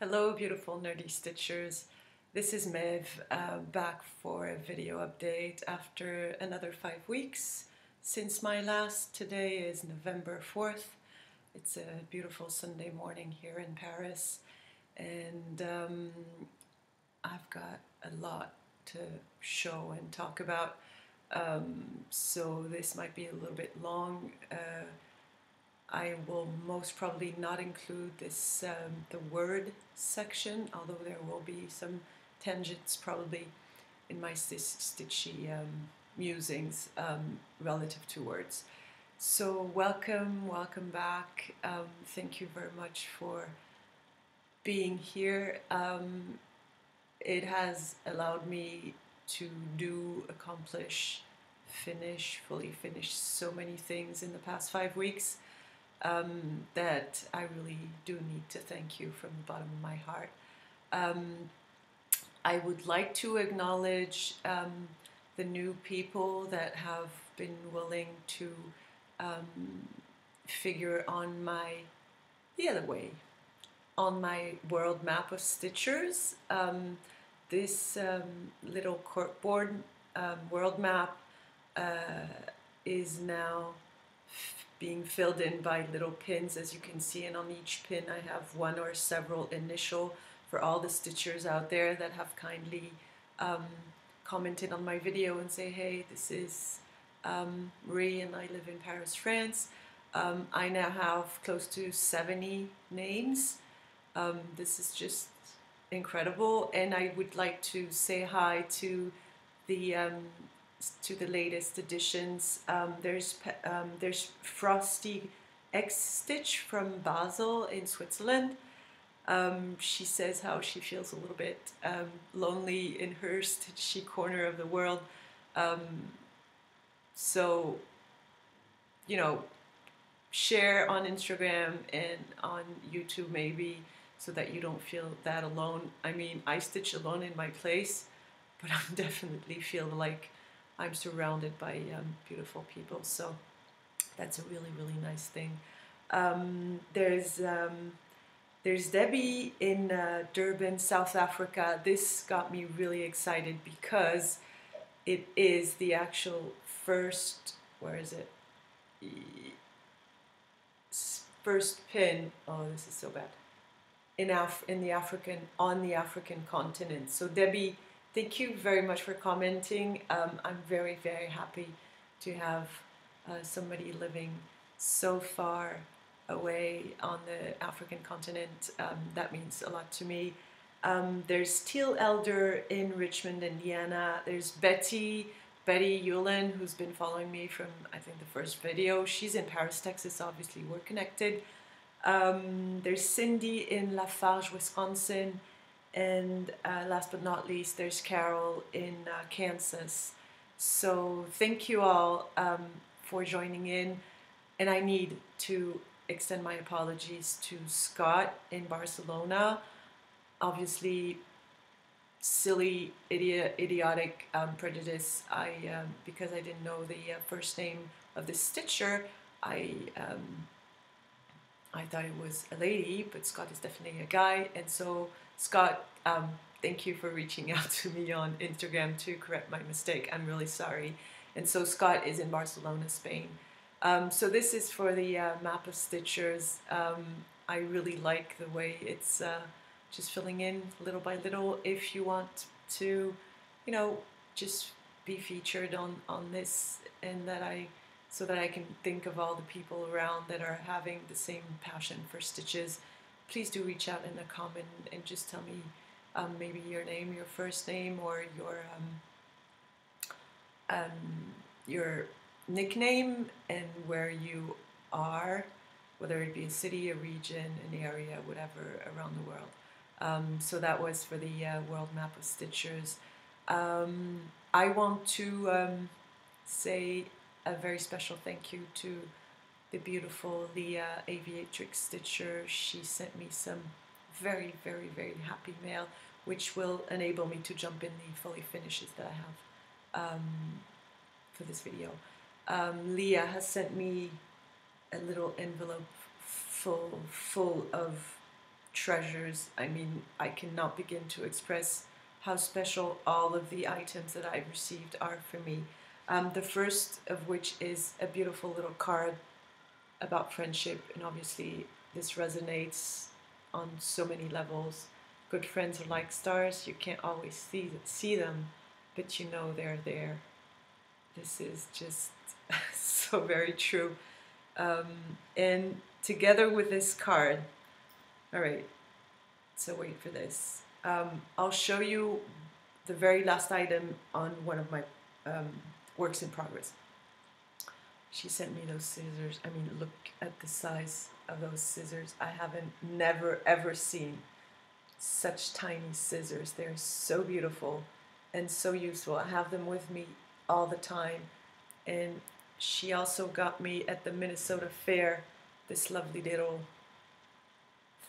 Hello, beautiful nerdy stitchers. This is Mev uh, back for a video update after another five weeks since my last. Today is November 4th. It's a beautiful Sunday morning here in Paris, and um, I've got a lot to show and talk about. Um, so this might be a little bit long. Uh, I will most probably not include this um, the word section, although there will be some tangents probably in my stitchy um, musings um, relative to words. So welcome, welcome back. Um, thank you very much for being here. Um, it has allowed me to do, accomplish, finish, fully finish so many things in the past five weeks um, that I really do need to thank you from the bottom of my heart. Um, I would like to acknowledge um, the new people that have been willing to um, figure on my, the other way, on my world map of stitchers. Um, this um, little corkboard world map uh, is now being filled in by little pins as you can see and on each pin I have one or several initial for all the stitchers out there that have kindly um, commented on my video and say hey this is um, Marie and I live in Paris France. Um, I now have close to 70 names. Um, this is just incredible and I would like to say hi to the um, to the latest editions. Um, there's um, there's Frosty X Stitch from Basel in Switzerland. Um, she says how she feels a little bit um, lonely in her stitchy corner of the world. Um, so, you know, share on Instagram and on YouTube maybe so that you don't feel that alone. I mean, I stitch alone in my place, but I definitely feel like I'm surrounded by um, beautiful people. So that's a really, really nice thing. Um, there's um, there's Debbie in uh, Durban, South Africa. This got me really excited because it is the actual first. Where is it? First pin. Oh, this is so bad. In Af in the African on the African continent. So Debbie thank you very much for commenting. Um, I'm very, very happy to have uh, somebody living so far away on the African continent. Um, that means a lot to me. Um, there's Teal Elder in Richmond, Indiana. There's Betty, Betty Yulin, who's been following me from, I think, the first video. She's in Paris, Texas, obviously, we're connected. Um, there's Cindy in Lafarge, Wisconsin. And uh, last but not least, there's Carol in uh, Kansas. So thank you all um, for joining in. And I need to extend my apologies to Scott in Barcelona. Obviously, silly, idiot, idiotic um, prejudice. I um, because I didn't know the uh, first name of the stitcher, I um, I thought it was a lady, but Scott is definitely a guy, and so Scott, um, thank you for reaching out to me on Instagram to correct my mistake. I'm really sorry. And so Scott is in Barcelona, Spain. Um, so this is for the uh, map of stitchers. Um, I really like the way it's uh, just filling in little by little. If you want to, you know, just be featured on, on this and that I, so that I can think of all the people around that are having the same passion for stitches please do reach out in a comment and just tell me um, maybe your name, your first name, or your um, um, your nickname and where you are, whether it be a city, a region, an area, whatever around the world. Um, so that was for the uh, World Map of Stitchers. Um, I want to say a very special thank you to the beautiful Leah Aviatrix Stitcher. She sent me some very, very, very happy mail, which will enable me to jump in the fully finishes that I have um, for this video. Um, Leah has sent me a little envelope full, full of treasures. I mean, I cannot begin to express how special all of the items that I've received are for me. Um, the first of which is a beautiful little card about friendship, and obviously this resonates on so many levels. Good friends are like stars; you can't always see see them, but you know they're there. This is just so very true. Um, and together with this card, all right. So wait for this. Um, I'll show you the very last item on one of my um, works in progress. She sent me those scissors. I mean, look at the size of those scissors. I haven't never ever seen such tiny scissors. They're so beautiful and so useful. I have them with me all the time. And she also got me at the Minnesota Fair this lovely little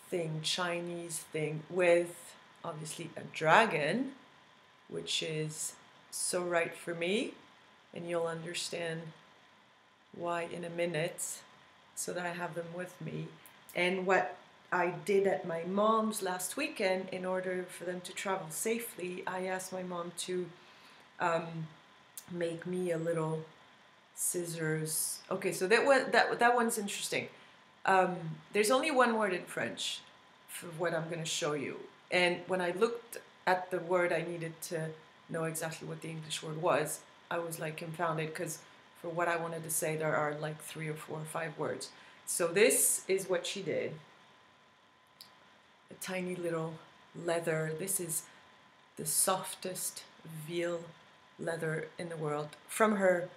thing, Chinese thing, with obviously a dragon, which is so right for me. And you'll understand why in a minute so that I have them with me. And what I did at my mom's last weekend in order for them to travel safely, I asked my mom to um, make me a little scissors. Okay, so that one that that one's interesting. Um, there's only one word in French for what I'm going to show you, and when I looked at the word, I needed to know exactly what the English word was. I was like confounded because for what I wanted to say, there are like three or four or five words. So this is what she did. A tiny little leather. This is the softest veal leather in the world from her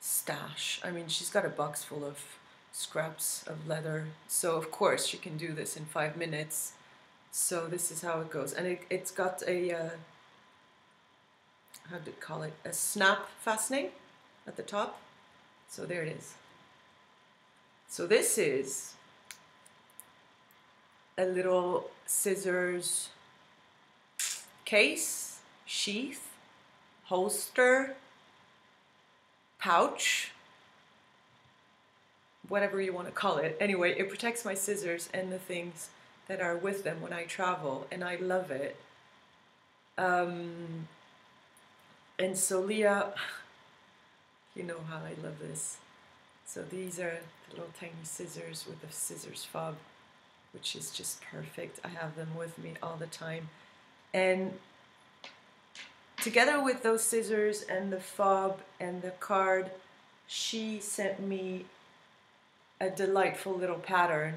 stash. I mean, she's got a box full of scraps of leather. So of course she can do this in five minutes. So this is how it goes. And it, it's got a, uh, how do you call it? A snap fastening at the top. So there it is. So this is a little scissors case, sheath, holster, pouch, whatever you want to call it. Anyway, it protects my scissors and the things that are with them when I travel, and I love it. Um, and so Leah, you know how I love this. So these are the little tiny scissors with the scissors fob, which is just perfect. I have them with me all the time. And together with those scissors and the fob and the card, she sent me a delightful little pattern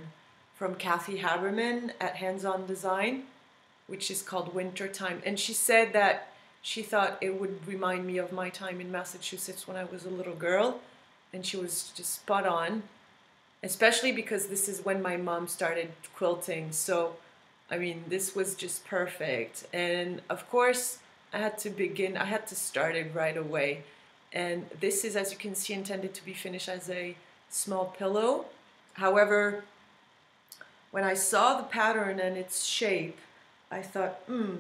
from Cathy Habermann at Hands On Design, which is called Winter Thyme. And she said that she thought it would remind me of my time in Massachusetts when I was a little girl, and she was just spot on, especially because this is when my mom started quilting. So, I mean, this was just perfect. And of course, I had to begin, I had to start it right away. And this is, as you can see, intended to be finished as a small pillow. However, when I saw the pattern and its shape, I thought, hmm,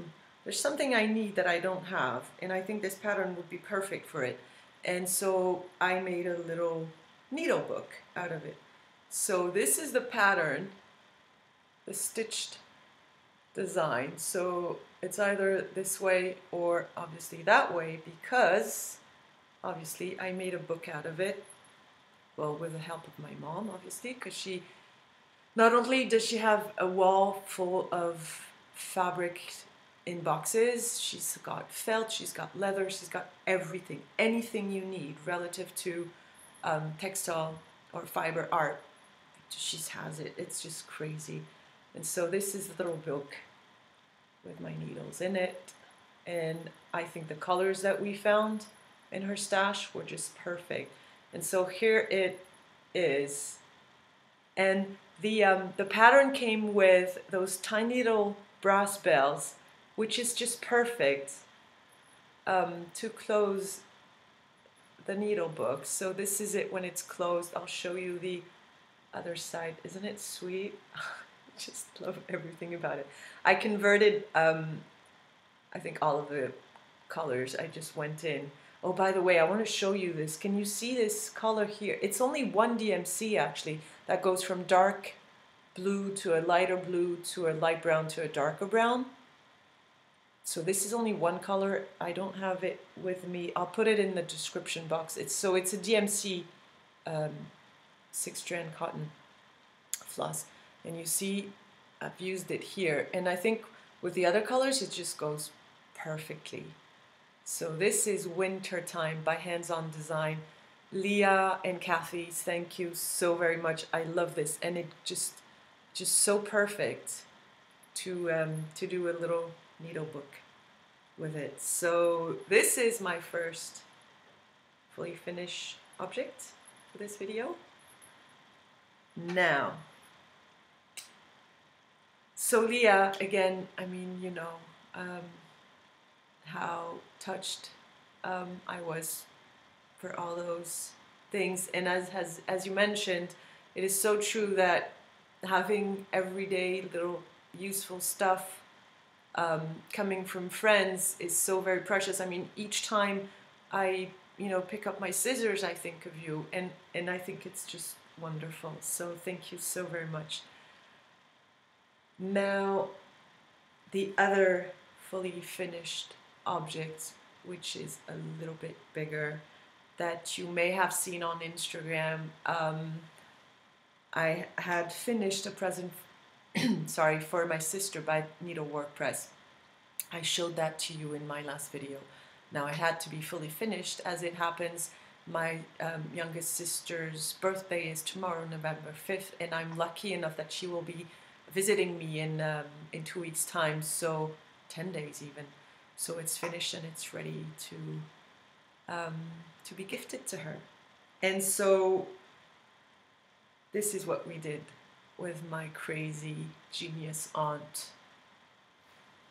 there's something I need that I don't have, and I think this pattern would be perfect for it. And so I made a little needle book out of it. So this is the pattern, the stitched design. So it's either this way or obviously that way because obviously I made a book out of it. Well, with the help of my mom, obviously, because she not only does she have a wall full of fabric in boxes. She's got felt, she's got leather, she's got everything, anything you need relative to um, textile or fiber art. She has it. It's just crazy. And so this is the little book with my needles in it. And I think the colors that we found in her stash were just perfect. And so here it is. And the, um, the pattern came with those tiny little brass bells which is just perfect um, to close the needle book. So this is it when it's closed. I'll show you the other side. Isn't it sweet? just love everything about it. I converted, um, I think all of the colors. I just went in. Oh, by the way, I want to show you this. Can you see this color here? It's only one DMC actually that goes from dark blue to a lighter blue to a light brown to a darker brown. So this is only one color. I don't have it with me. I'll put it in the description box. It's so it's a DMC um, six strand cotton floss, and you see I've used it here. And I think with the other colors, it just goes perfectly. So this is Winter Thyme by Hands On Design. Leah and Cathy, thank you so very much. I love this, and it just just so perfect to um, to do a little needle book with it. So this is my first fully finished object for this video. Now, so Leah, again, I mean, you know, um, how touched um, I was for all those things. And as, as, as you mentioned, it is so true that having everyday little useful stuff um, coming from friends is so very precious. I mean, each time I, you know, pick up my scissors, I think of you, and and I think it's just wonderful. So thank you so very much. Now, the other fully finished object, which is a little bit bigger, that you may have seen on Instagram. Um, I had finished a present, sorry, for my sister by Needlework Press. I showed that to you in my last video. Now I had to be fully finished. As it happens, my um, youngest sister's birthday is tomorrow, November 5th, and I'm lucky enough that she will be visiting me in, um, in two weeks' time, so 10 days even. So it's finished and it's ready to, um, to be gifted to her. And so this is what we did with my crazy genius aunt.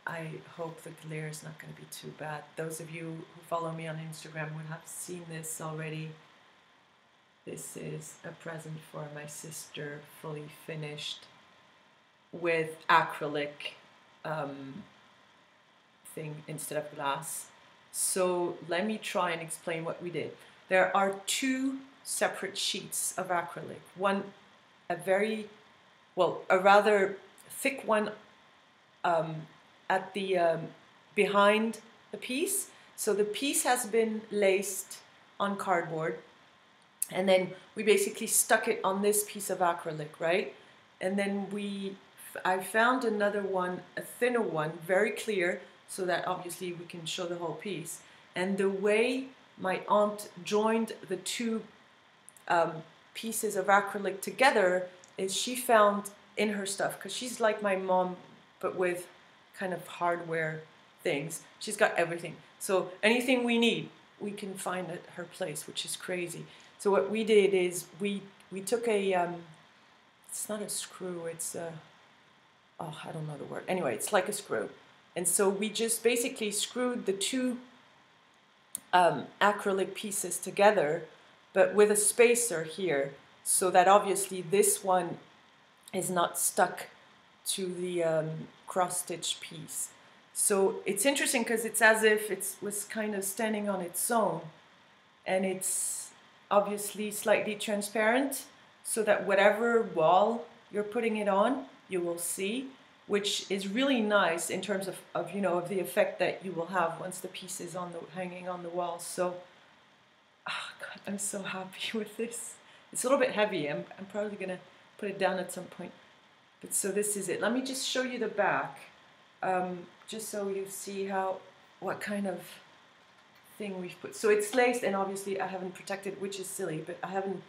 I hope the glare is not going to be too bad. Those of you who follow me on Instagram would have seen this already. This is a present for my sister, fully finished with acrylic um, thing instead of glass. So let me try and explain what we did. There are two separate sheets of acrylic. One, a very, well, a rather thick one um, at the um, behind the piece. So the piece has been laced on cardboard and then we basically stuck it on this piece of acrylic, right? And then we, I found another one, a thinner one, very clear, so that obviously we can show the whole piece. And the way my aunt joined the two um, pieces of acrylic together is she found in her stuff, because she's like my mom, but with kind of hardware things. She's got everything. So anything we need, we can find at her place, which is crazy. So what we did is we we took a um, it's not a screw, it's a oh I don't know the word. Anyway, it's like a screw, and so we just basically screwed the two um, acrylic pieces together, but with a spacer here, so that obviously this one is not stuck to the um, cross stitch piece. So it's interesting because it's as if it was kind of standing on its own and it's obviously slightly transparent so that whatever wall you're putting it on, you will see, which is really nice in terms of, of you know, of the effect that you will have once the piece is on the, hanging on the wall. So, oh God, I'm so happy with this. It's a little bit heavy. I'm, I'm probably going to put it down at some point. But so this is it. Let me just show you the back, um, just so you see how, what kind of thing we've put. So it's laced, and obviously I haven't protected, which is silly, but I haven't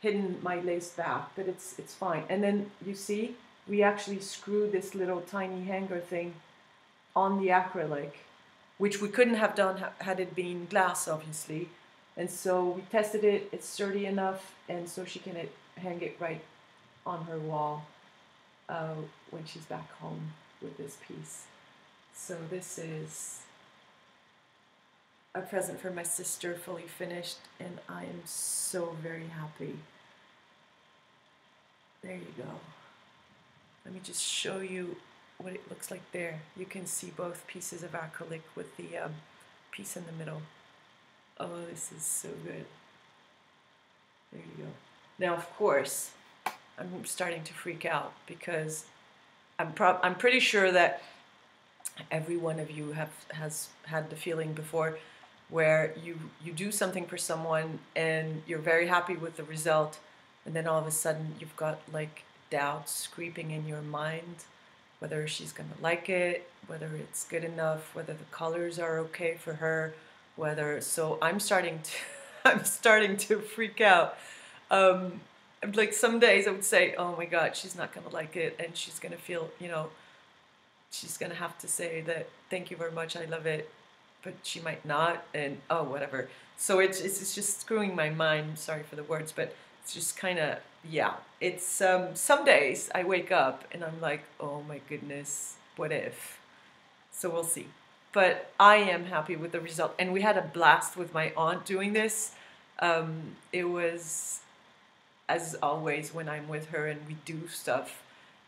hidden my lace back, but it's it's fine. And then you see, we actually screwed this little tiny hanger thing on the acrylic, which we couldn't have done had it been glass, obviously. And so we tested it, it's sturdy enough, and so she can hang it right on her wall uh, when she's back home with this piece. So this is a present for my sister, fully finished, and I am so very happy. There you go. Let me just show you what it looks like there. You can see both pieces of acrylic with the um, piece in the middle. Oh, this is so good. There you go. Now, of course, I'm starting to freak out because I'm I'm pretty sure that every one of you have has had the feeling before where you you do something for someone and you're very happy with the result and then all of a sudden you've got like doubts creeping in your mind whether she's going to like it whether it's good enough whether the colors are okay for her whether so i'm starting to i'm starting to freak out um, like some days i would say oh my god she's not to like it and she's to feel you know she's to have to say that thank you very much i love it but she might not, and oh, whatever. So it's it's just screwing my mind. Sorry for the words, but it's just kind of yeah. It's um, some days I wake up and I'm like, oh my goodness, what if? So we'll see. But I am happy with the result, and we had a blast with my aunt doing this. Um, it was, as always, when I'm with her and we do stuff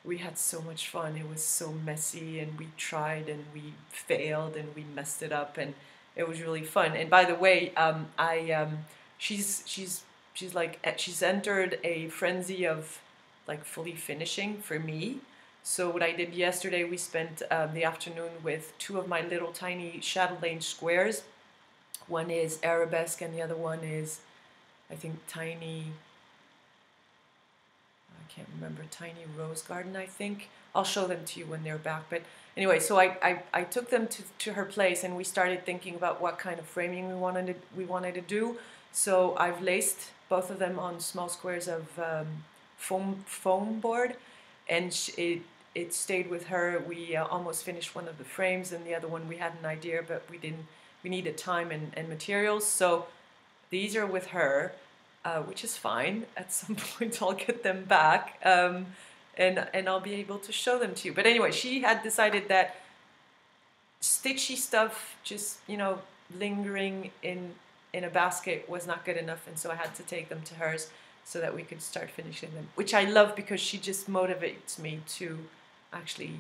we had so much fun. It was so messy, and we tried and we failed and we messed it up, and it was really fun. And by the way, um, I um, she's she's she's like she's entered a frenzy of like fully finishing for me. So what I did yesterday, we spent um, the afternoon with two of my little tiny chatelaine squares. One is arabesque, and the other one is, I think, tiny I can't remember, Tiny Rose Garden, I think. I'll show them to you when they're back. But anyway, so I, I, I took them to, to her place and we started thinking about what kind of framing we wanted to, we wanted to do. So I've laced both of them on small squares of um, foam foam board, and it it stayed with her. We uh, almost finished one of the frames, and the other one we had an idea, but we didn't. We needed time and, and materials, so these are with her uh, which is fine. At some point, I'll get them back, um, and and I'll be able to show them to you. But anyway, she had decided that stitchy stuff, just you know, lingering in in a basket was not good enough, and so I had to take them to hers so that we could start finishing them. Which I love because she just motivates me to actually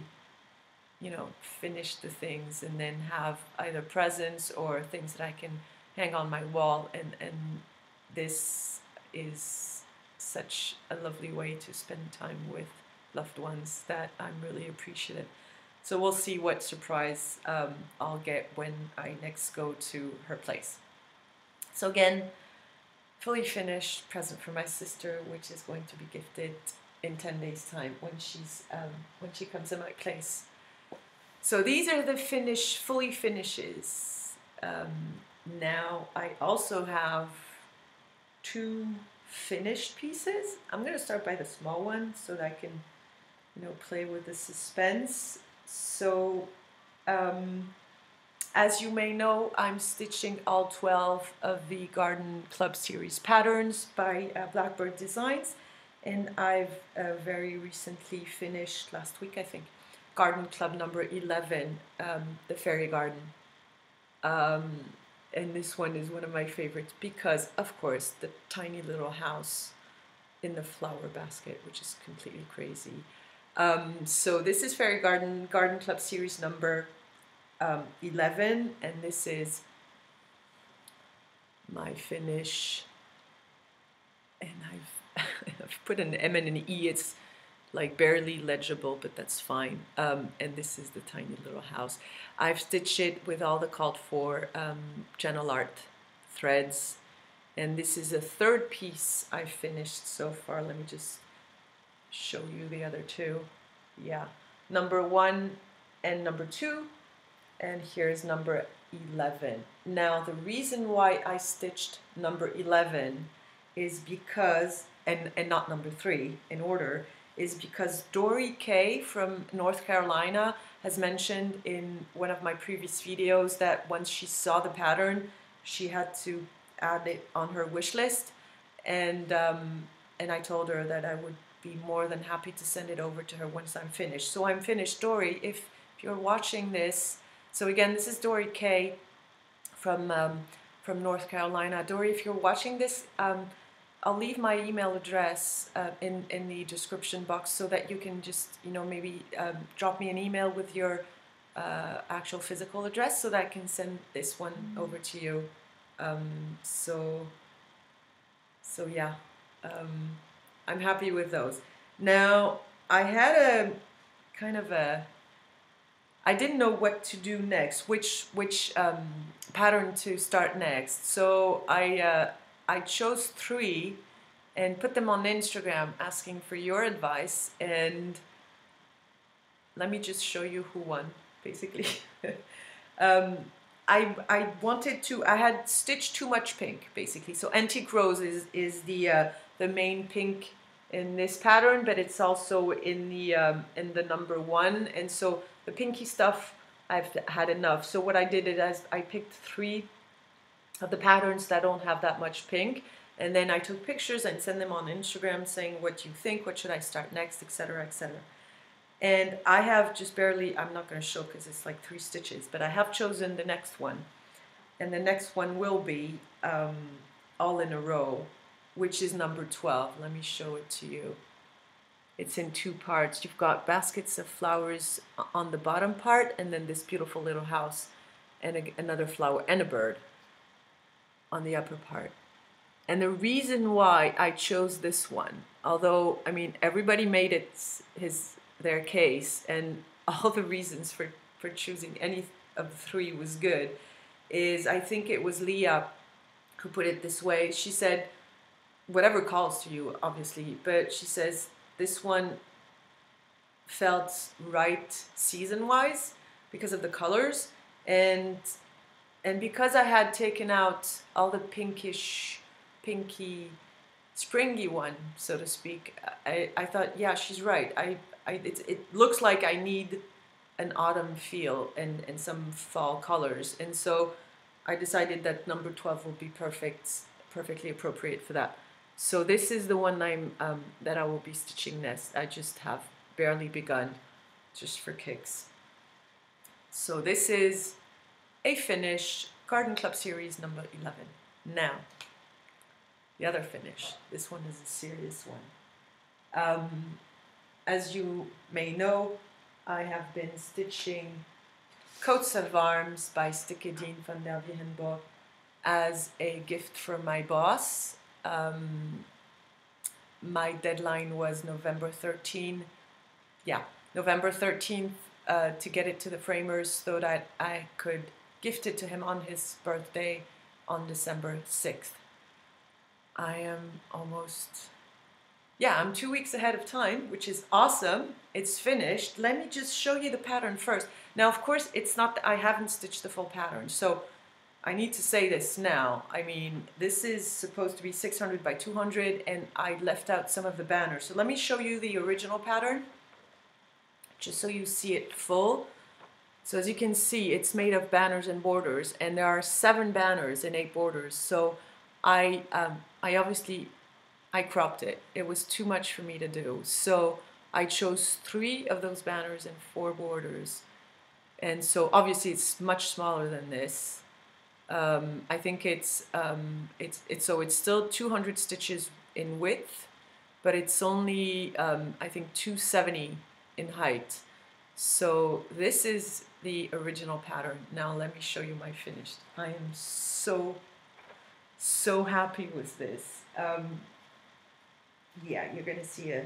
you know finish the things and then have either presents or things that I can hang on my wall and and this is such a lovely way to spend time with loved ones that I'm really appreciative. So we'll see what surprise um, I'll get when I next go to her place. So again, fully finished present for my sister, which is going to be gifted in 10 days time when she's um, when she comes to my place. So these are the finish, fully finishes. Um, now I also have two finished pieces. I'm going to start by the small one so that I can, you know, play with the suspense. So, um, as you may know, I'm stitching all 12 of the Garden Club series patterns by uh, Blackbird Designs. And I've uh, very recently finished, last week I think, Garden Club number 11, um, the Fairy Garden. Um, and this one is one of my favorites because, of course, the tiny little house in the flower basket, which is completely crazy. Um, so this is Fairy Garden Garden Club series number um, 11, and this is my finish. And I've, I've put an M and an E. It's like barely legible, but that's fine. Um, and this is the tiny little house. I've stitched it with all the called for um, Gentle Art threads. And this is a third piece I've finished so far. Let me just show you the other two. Yeah, number one and number two. And here's number 11. Now, the reason why I stitched number 11 is because, and, and not number three in order, is because Dory Kay from North Carolina has mentioned in one of my previous videos that once she saw the pattern, she had to add it on her wish list, and um, and I told her that I would be more than happy to send it over to her once I'm finished. So I'm finished, Dory. If, if you're watching this, so again, this is Dory Kay from um, from North Carolina. Dory, if you're watching this. Um, I'll leave my email address uh, in in the description box so that you can just you know maybe um, drop me an email with your uh, actual physical address so that I can send this one over to you. Um, so so yeah, um, I'm happy with those. Now, I had a kind of a I didn't know what to do next, which which um, pattern to start next. So I uh, I chose three and put them on Instagram, asking for your advice. And let me just show you who won, basically. um, I I wanted to. I had stitched too much pink, basically. So antique rose is is the uh, the main pink in this pattern, but it's also in the um, in the number one, and so the pinky stuff I've had enough. So what I did is I picked three the patterns that don't have that much pink, and then I took pictures and sent them on Instagram saying what you think, what should I start next, etc., etc. And I have just barely, I'm not going to show because it's like three stitches, but I have chosen the next one. And the next one will be um, all in a row which is number 12. Let me show it to you. It's in two parts. You've got baskets of flowers on the bottom part, and then this beautiful little house, and a, another flower, and a bird on the upper part. And the reason why I chose this one, although I mean everybody made it his their case, and all the reasons for for choosing any of the three was good, is I think it was Leah who put it this way. She said whatever calls to you, obviously. But she says this one felt right season wise because of the colors and and because I had taken out all the pinkish, pinky, springy one, so to speak, I, I thought, yeah, she's right. I, I it, it looks like I need an autumn feel and, and some fall colors. And so I decided that number 12 will be perfect, perfectly appropriate for that. So this is the one I'm um, that I will be stitching next. I just have barely begun, just for kicks. So this is a finish, Garden Club series number 11. Now, the other finish. This one is a serious one. Um, as you may know, I have been stitching Coats of Arms by Stickideen von der Wiehenburg as a gift from my boss um, my deadline was November 13. Yeah, November 13th uh, to get it to the framers so that I could gift it to him on his birthday on December 6th. I am almost, yeah, I'm two weeks ahead of time, which is awesome. It's finished. Let me just show you the pattern first. Now, of course, it's not, that I haven't stitched the full pattern. So I need to say this now. I mean, this is supposed to be 600 by 200 and I left out some of the banners. So let me show you the original pattern just so you see it full. So as you can see, it's made of banners and borders and there are seven banners and eight borders. So I, um, I obviously, I cropped it. It was too much for me to do. So I chose three of those banners and four borders. And so obviously it's much smaller than this um, I think it's um, it's it's so it's still 200 stitches in width, but it's only um, I think 270 in height. So this is the original pattern. Now let me show you my finished. I am so so happy with this. Um, yeah, you're gonna see a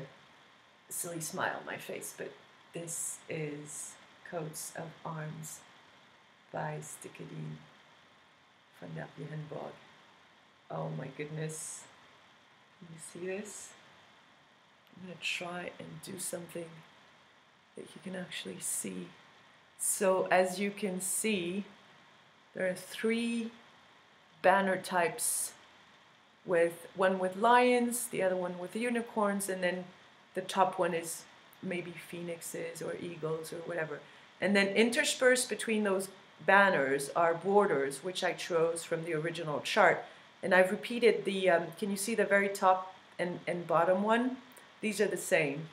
silly smile on my face, but this is Coats of Arms by Stickideen von der Wiehenburg. Oh my goodness. You see this? I'm to try and do something that you can actually see. So as you can see, there are three banner types with one with lions, the other one with unicorns, and then the top one is maybe phoenixes or eagles or whatever. And then interspersed between those banners are borders, which I chose from the original chart. And I've repeated the, um, can you see the very top and, and bottom one? These are the same.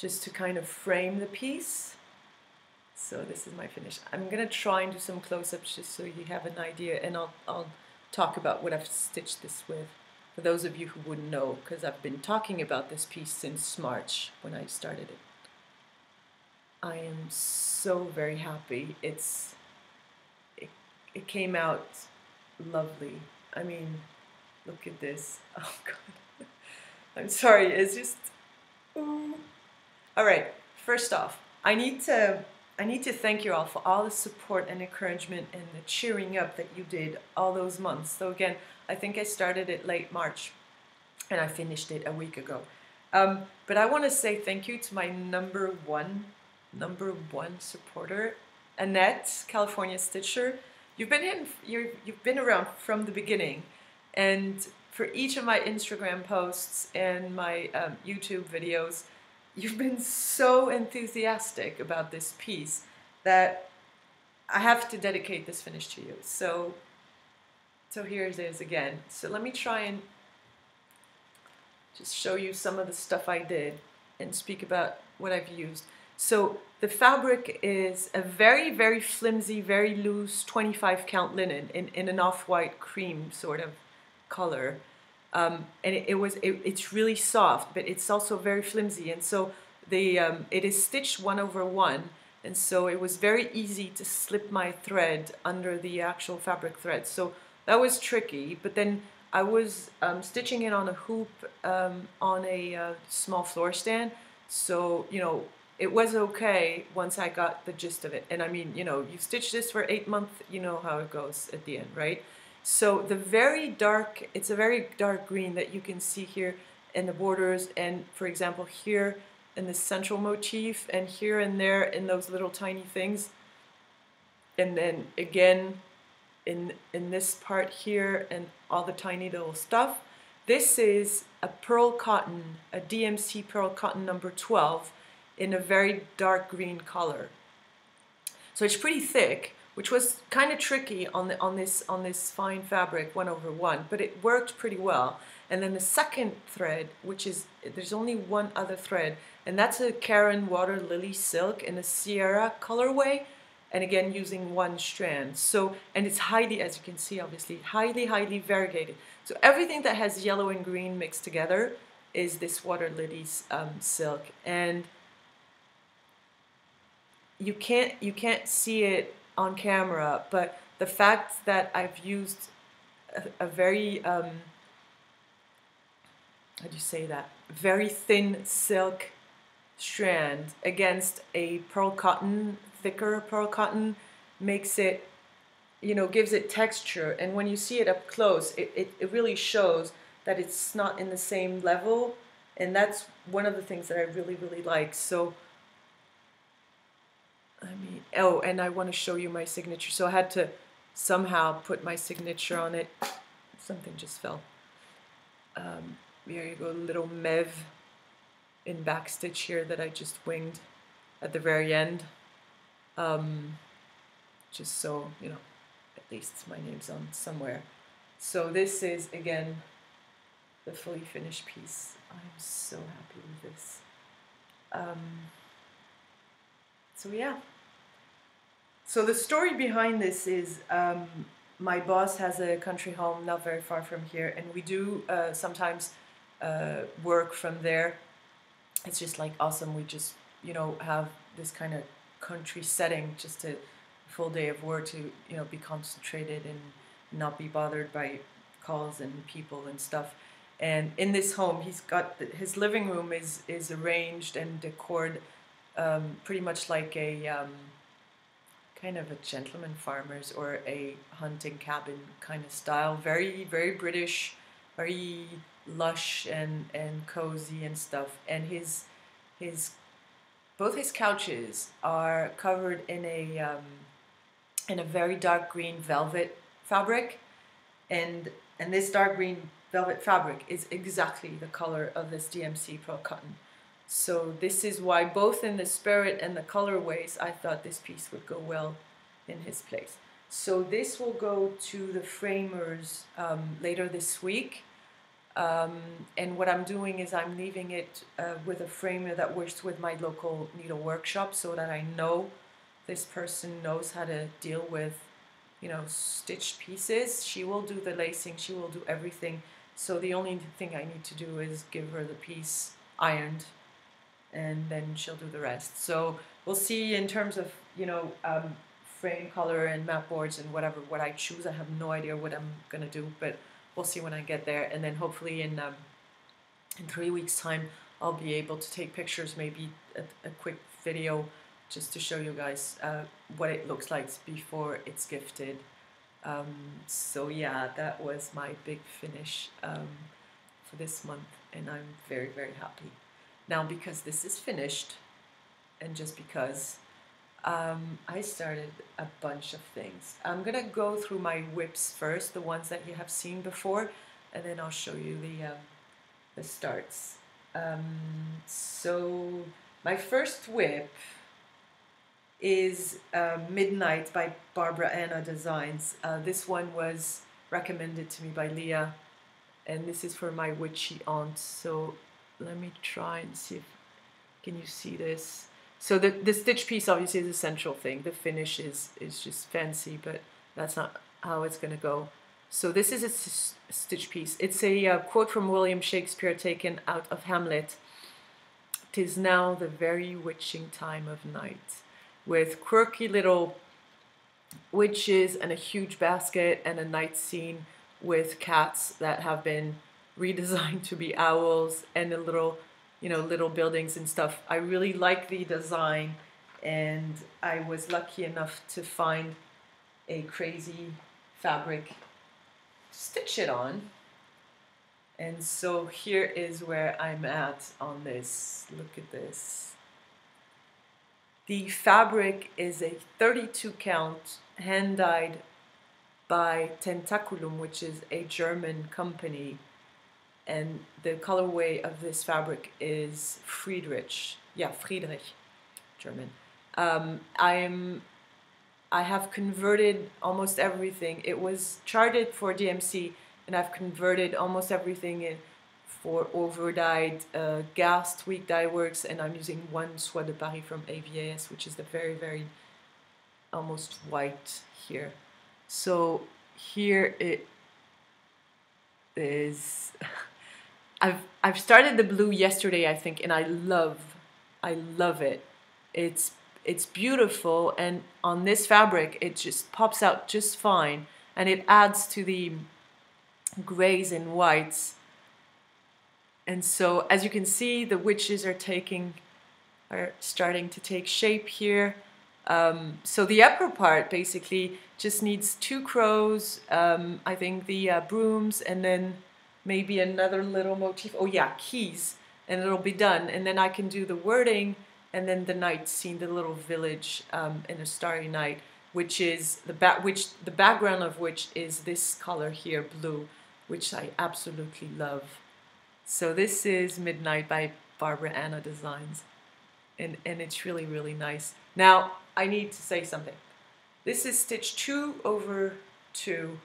Just to kind of frame the piece. So this is my finish. I'm going to try and do some close-ups just so you have an idea. And I'll, I'll talk about what I've stitched this with. For those of you who wouldn't know, because I've been talking about this piece since March when I started it. I am so very happy. It's it, it came out lovely. I mean, look at this. Oh god. I'm sorry, it's just. Ooh. All right. First off, I need to I need to thank you all for all the support and encouragement and the cheering up that you did all those months. So again, I think I started it late March, and I finished it a week ago. Um, but I want to say thank you to my number one, number one supporter, Annette, California Stitcher. You've been in, you you've been around from the beginning, and for each of my Instagram posts and my um, YouTube videos, you've been so enthusiastic about this piece that I have to dedicate this finish to you. So, so here it is again. So let me try and just show you some of the stuff I did and speak about what I've used. So the fabric is a very, very flimsy, very loose 25 count linen in, in an off-white cream sort of color. Um, and it, it was it, it's really soft, but it's also very flimsy. And so the um, it is stitched one over one, and so it was very easy to slip my thread under the actual fabric thread. So that was tricky. But then I was um, stitching it on a hoop um, on a uh, small floor stand. So you know it was okay once I got the gist of it. And I mean, you know, you stitch this for eight months, you know how it goes at the end, right? So the very dark, it's a very dark green that you can see here in the borders. And for example, here in the central motif and here and there in those little tiny things. And then again, in, in this part here and all the tiny little stuff. This is a pearl cotton, a DMC pearl cotton number 12 in a very dark green color. So it's pretty thick, which was kind of tricky on, the, on, this, on this fine fabric, one over one, but it worked pretty well. And then the second thread, which is, there's only one other thread, and that's a Caron Water Lily Silk in a Sierra colorway, and again using one strand. So, and it's highly, as you can see obviously, highly, highly variegated. So everything that has yellow and green mixed together is this Water Lily's um, silk. And you can't you can't see it on camera, but the fact that I've used a, a very um, how do you say that? Very thin silk strand against a pearl cotton thicker pearl cotton makes it you know gives it texture. And when you see it up close it, it, it really shows that it's not in the same level. And that's one of the things that I really really like. So I mean, oh, and I want to show you my signature. So I had to somehow put my signature on it. Something just fell. Um, here you go, little Mev in backstitch here that I just winged at the very end. Um, just so, you know, at least my name's on somewhere. So this is, again, the fully finished piece. I'm so happy with this. Um, so yeah. So the story behind this is um, my boss has a country home not very far from here, and we do uh, sometimes uh, work from there. It's just like awesome. We just you know have this kind of country setting, just a full day of work to you know be concentrated and not be bothered by calls and people and stuff. And in this home, he's got his living room is is arranged and decorated um, pretty much like a um, kind of a gentleman farmer's or a hunting cabin kind of style. Very, very British, very lush and, and cozy and stuff. And his his both his couches are covered in a um, in a very dark green velvet fabric, and and this dark green velvet fabric is exactly the color of this DMC Pearl Cotton. So this is why both in the spirit and the colorways, I thought this piece would go well in his place. So this will go to the framers um, later this week. Um, and what I'm doing is I'm leaving it uh, with a framer that works with my local needle workshop so that I know this person knows how to deal with, you know, stitched pieces. She will do the lacing, she will do everything. So the only thing I need to do is give her the piece ironed and then she'll do the rest. So we'll see in terms of, you know, um, frame color and map boards and whatever, what I choose. I have no idea what I'm to do, but we'll see when I get there. And then hopefully in, um, in three weeks time I'll be able to take pictures maybe a, a quick video just to show you guys uh, what it looks like before it's gifted um, so yeah that was my big finish um, for this month and I'm very very happy now because this is finished and just because um, I started a bunch of things. I'm gonna go through my whips first, the ones that you have seen before, and then I'll show you the um, the starts. Um, so my first whip is uh, Midnight by Barbara Ana Designs. Uh, this one was recommended to me by Leah, and this is for my witchy aunt. So let me try and see if can you see this. So the, the stitch piece obviously is a central thing. The finish is, is just fancy, but that's not how it's going to go. So this is a stitch piece. It's a uh, quote from William Shakespeare taken out of Hamlet. Tis now the very witching time of night, with quirky little witches and a huge basket and a night scene with cats that have been redesigned to be owls and a little you know, little buildings and stuff. I really like the design and I was lucky enough to find a crazy fabric stitch it on. And so here is where I'm at on this. Look at this. The fabric is a 32 count hand dyed by Tentakulum, which is a German company and the colorway of this fabric is Friedrich. Yeah, Friedrich, German. Um, I'm I have converted almost everything. It was charted for DMC, and I've converted almost everything in for overdyed uh, GAST Weeks Dye Works, and I'm using one Soie de Paris from AVAS, which is the very, very almost white here. So here it is. I've I've started the blue yesterday, I think, and I love I love it. It's it's beautiful and on this fabric it just pops out just fine and it adds to the grays and whites. And so as you can see the witches are taking are starting to take shape here. Um, so the upper part basically just needs two crows, um, I think the uh, brooms, and then maybe another little motif. Oh yeah, keys, and it'll be done. And then I can do the wording and then the night scene, the little village um, in a starry night, which is the back, which the background of which is this color here, blue, which I absolutely love. So this is Midnight by Barbara Ana Designs, and and it's really really nice. Now I need to say something. This is stitch two over two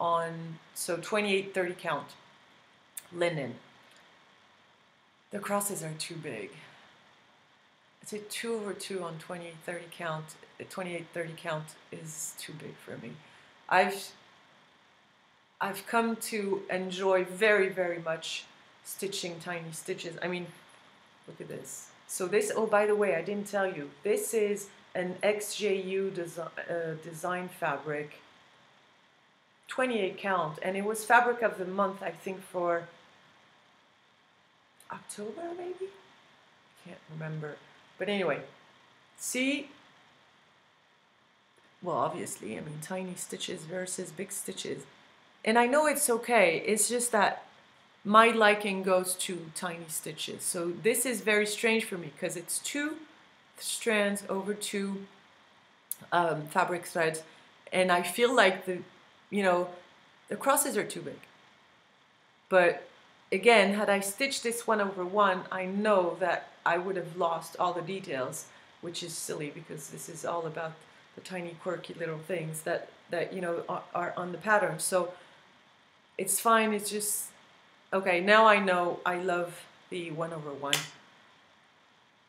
on, so 28, 30 count linen. The crosses are too big. I'd say 2 over 2 on 28, 30 count, 28, 30 count is too big for me. I've, I've come to enjoy very, very much stitching tiny stitches. I mean, look at this. So this, oh, by the way, I didn't tell you, this is an XJU desi uh, design fabric 28 count and it was fabric of the month I think for October maybe? I can't remember. But anyway see? Well obviously I mean tiny stitches versus big stitches. And I know it's okay it's just that my liking goes to tiny stitches. So this is very strange for me because it's two strands over two um, fabric threads and I feel like the you know, the crosses are too big. But again, had I stitched this one over one, I know that I would have lost all the details, which is silly because this is all about the tiny quirky little things that, that you know, are, are on the pattern. So it's fine, it's just, okay, now I know I love the one over one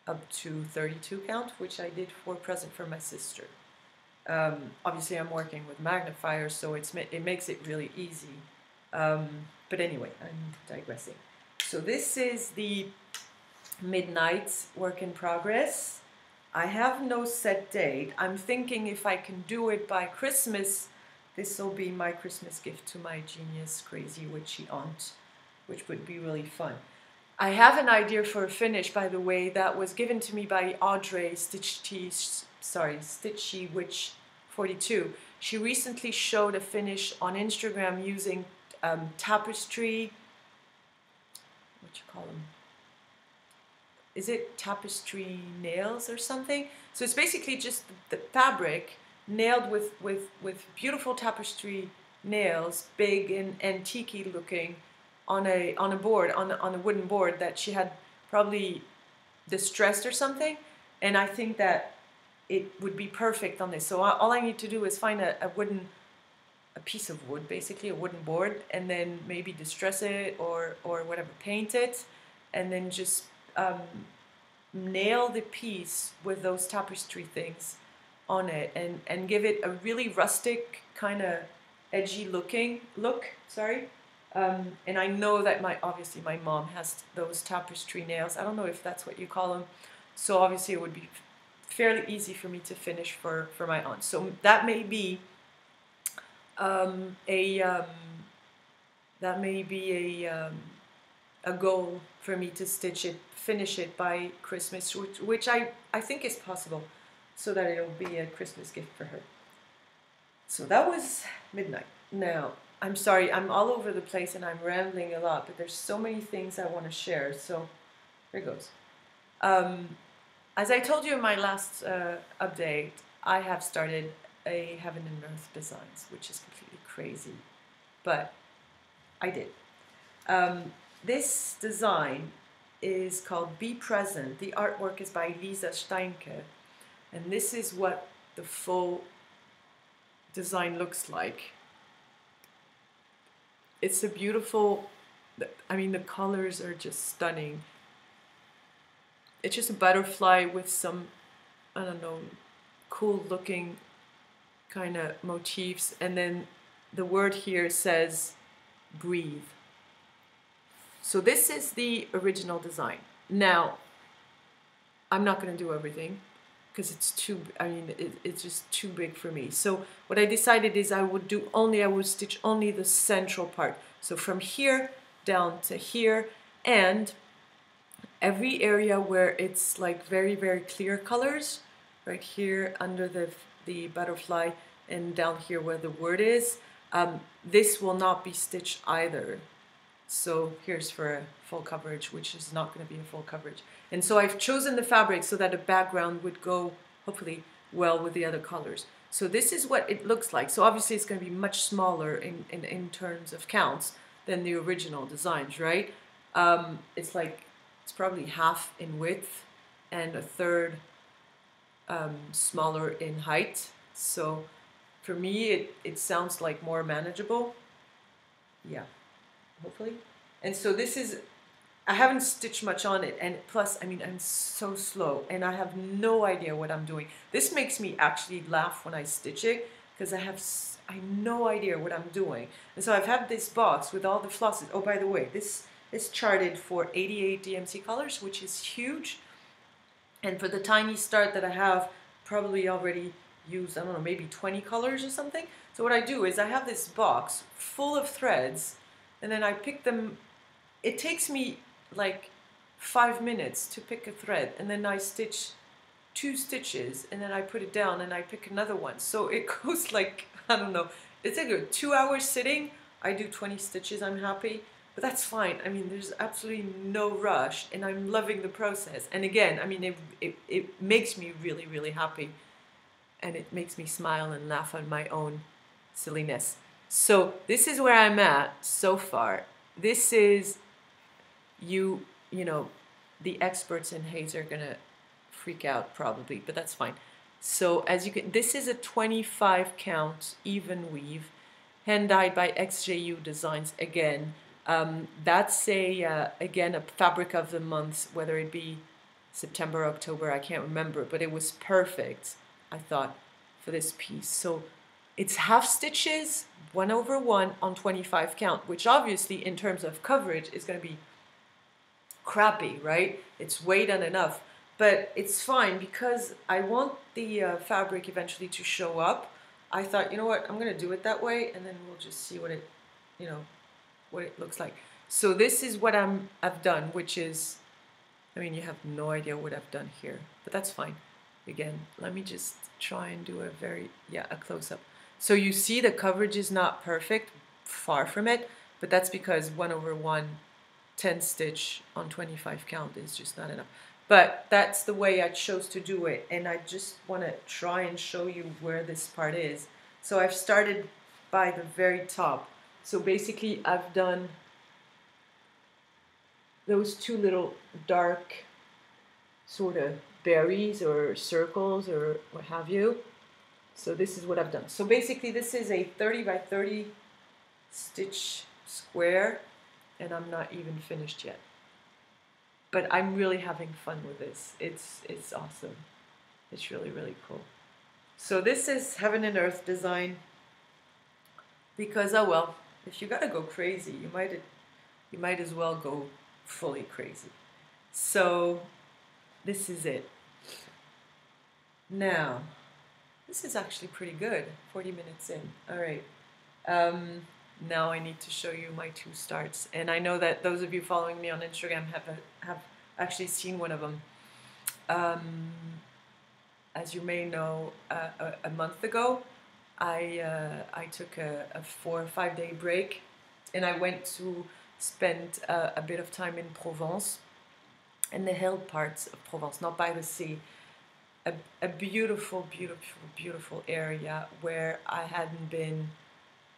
up to 32 count, which I did for a present for my sister. Um, obviously, I'm working with magnifiers, so it's it makes it really easy. Um, but anyway, I'm digressing. So this is the midnight work in progress. I have no set date. I'm thinking if I can do it by Christmas, this will be my Christmas gift to my genius, crazy witchy aunt, which would be really fun. I have an idea for a finish, by the way, that was given to me by Audrey Stitchy, sorry, Stitchy Witch 42. She recently showed a finish on Instagram using um, tapestry, what you call them? Is it tapestry nails or something? So it's basically just the fabric nailed with, with, with beautiful tapestry nails, big and antique looking, on a on a board on on a wooden board that she had probably distressed or something, and I think that it would be perfect on this. So all I need to do is find a, a wooden a piece of wood, basically a wooden board, and then maybe distress it or or whatever, paint it, and then just um, nail the piece with those tapestry things on it, and and give it a really rustic kind of edgy looking look. Sorry. Um, and I know that my obviously my mom has those tapestry nails. I don't know if that's what you call them. So obviously it would be fairly easy for me to finish for for my aunt. So that may be um, a um, that may be a um, a goal for me to stitch it, finish it by Christmas, which, which I I think is possible, so that it'll be a Christmas gift for her. So that was midnight. Now I'm sorry, I'm all over the place and I'm rambling a lot, but there's so many things I want to share. So here goes. Um, as I told you in my last uh, update, I have started a Heaven and Earth Designs, which is completely crazy, but I did. Um, this design is called Be Present. The artwork is by Lisa Steinke, and this is what the full design looks like it's a beautiful I mean the colors are just stunning. It's just a butterfly with some I don't know cool looking kind of motifs and then the word here says breathe. So this is the original design. Now I'm not going to do everything because it's too I mean it, it's just too big for me so what I decided is I would do only I would stitch only the central part so from here down to here and every area where it's like very very clear colors right here under the the butterfly and down here where the word is um, this will not be stitched either so here's for a full coverage, which is not going to be a full coverage. And so I've chosen the fabric so that the background would go, hopefully, well with the other colors. So this is what it looks like. So obviously it's going to be much smaller in, in, in terms of counts than the original designs, right? Um, it's like, it's probably half in width and a third um, smaller in height. So for me, it, it sounds like more manageable. Yeah hopefully. And so this is, I haven't stitched much on it. And plus, I mean, I'm so slow and I have no idea what I'm doing. This makes me actually laugh when I stitch it because I have I no idea what I'm doing. And so I've had this box with all the flosses. Oh, by the way, this is charted for 88 DMC colors, which is huge. And for the tiny start that I have, probably already used, I don't know, maybe 20 colors or something. So what I do is I have this box full of threads and then I pick them. It takes me like five minutes to pick a thread, and then I stitch two stitches, and then I put it down, and I pick another one. So it goes like I don't know. It's like a two hours sitting. I do 20 stitches. I'm happy. But that's fine. I mean, there's absolutely no rush, and I'm loving the process. And again, I mean, it, it, it makes me really, really happy. And it makes me smile and laugh on my own silliness. So this is where I'm at so far. This is you, you know, the experts in Haze are gonna freak out probably, but that's fine. So as you can, this is a 25 count even weave, hand dyed by XJU Designs again. Um, that's a uh, again a fabric of the month, whether it be September, October, I can't remember, but it was perfect. I thought for this piece. So it's half stitches, 1 over 1 on 25 count, which obviously in terms of coverage is going to be crappy, right? It's way done enough. But it's fine because I want the uh, fabric eventually to show up. I thought, you know what, I'm going to do it that way and then we'll just see what it, you know, what it looks like. So this is what I'm I've done, which is, I mean, you have no idea what I've done here, but that's fine. Again, let me just try and do a very yeah a close up. So you see the coverage is not perfect, far from it, but that's because one over one 10 stitch on 25 count is just not enough. But that's the way I chose to do it, and I just want to try and show you where this part is. So I've started by the very top. So basically I've done those two little dark sort of berries or circles or what have you. So this is what I've done. So basically this is a 30 by 30 stitch square and I'm not even finished yet. But I'm really having fun with this. It's, it's awesome. It's really, really cool. So this is Heaven and Earth design because, oh well, if you gotta go crazy, you might, you might as well go fully crazy. So this is it. Now, this is actually pretty good, 40 minutes in. All right. Um, now I need to show you my two starts. And I know that those of you following me on Instagram have, a, have actually seen one of them. Um, as you may know, uh, a, a, month ago, I, uh, I took a, a, four or five day break and I went to spend uh, a bit of time in Provence, in the hill parts of Provence, not by the sea. A, a beautiful, beautiful, beautiful area where I hadn't been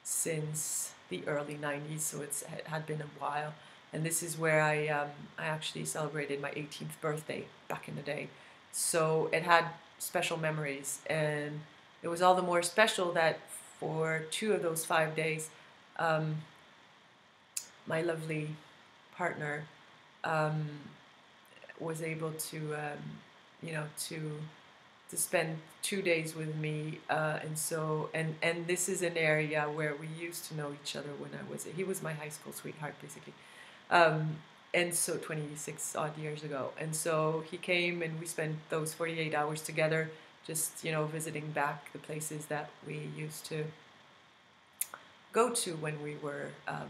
since the early 90s, so it's, it had been a while. And this is where I, um, I actually celebrated my 18th birthday back in the day. So it had special memories, and it was all the more special that for two of those five days, um, my lovely partner um, was able to, um, you know, to to spend two days with me, uh, and so and and this is an area where we used to know each other when I was he was my high school sweetheart basically, um, and so 26 odd years ago, and so he came and we spent those 48 hours together, just you know visiting back the places that we used to go to when we were um,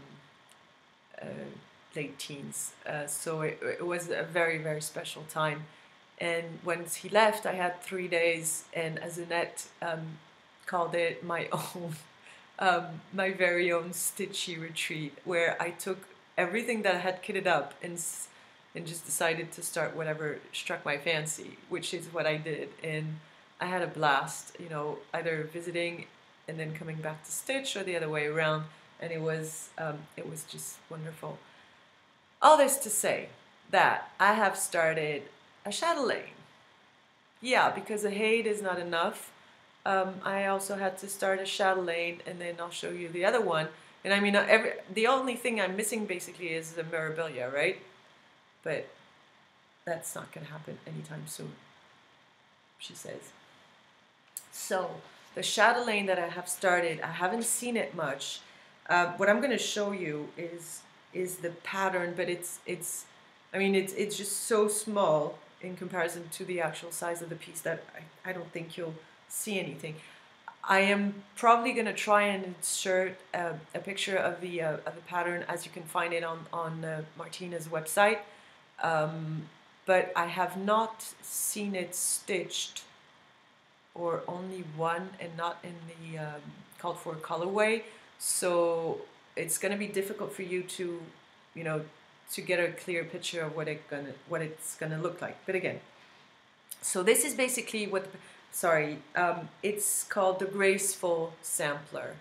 uh, late teens. Uh, so it, it was a very very special time and once he left, I had three days, and as Annette um, called it, my own, um, my very own stitchy retreat, where I took everything that I had kitted up and and just decided to start whatever struck my fancy, which is what I did. And I had a blast, you know, either visiting and then coming back to stitch or the other way around. And it was um, it was just wonderful. All this to say that I have started a chatelaine. Yeah, because a height is not enough. Um, I also had to start a chatelaine, and then I'll show you the other one. And I mean, every the only thing I'm missing basically is the mirabilia, right? But that's not going to happen anytime soon, she says. So the chatelaine that I have started, I haven't seen it much. Uh, what I'm going to show you is is the pattern, but it's it's, I mean, it's it's just so small in comparison to the actual size of the piece that I, I don't think you'll see anything. I am probably going to try and insert a, a picture of the uh, of the pattern as you can find it on on uh, Martina's website, um, but I have not seen it stitched, or only one and not in the um, called for colorway. So it's going to be difficult for you to, you know, to get a clear picture of what it gonna what it's gonna look like. But again, so this is basically what. Sorry, um, it's called the graceful sampler,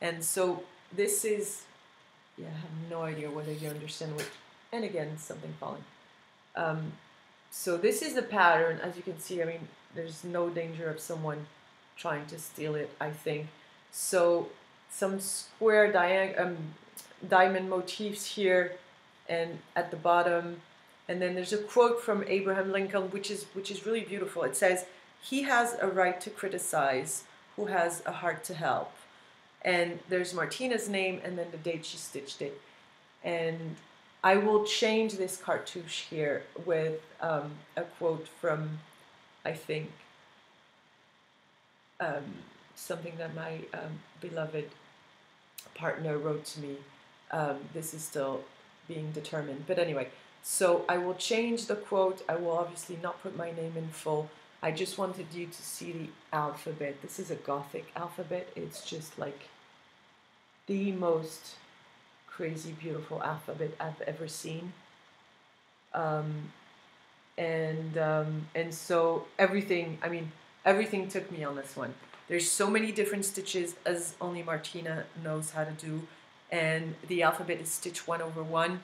and so this is. Yeah, I have no idea whether you understand what. And again, something falling. Um, so this is the pattern. As you can see, I mean, there's no danger of someone trying to steal it. I think so. Some square um, diamond motifs here and at the bottom and then there's a quote from Abraham Lincoln which is which is really beautiful it says he has a right to criticize who has a heart to help and there's Martina's name and then the date she stitched it and I will change this cartouche here with um, a quote from I think um, something that my um, beloved partner wrote to me um, this is still being determined. But anyway, so I will change the quote. I will obviously not put my name in full. I just wanted you to see the alphabet. This is a Gothic alphabet. It's just like the most crazy, beautiful alphabet I've ever seen. Um, and um, and so everything. I mean, everything took me on this one. There's so many different stitches as only Martina knows how to do, and the alphabet is stitch one over one,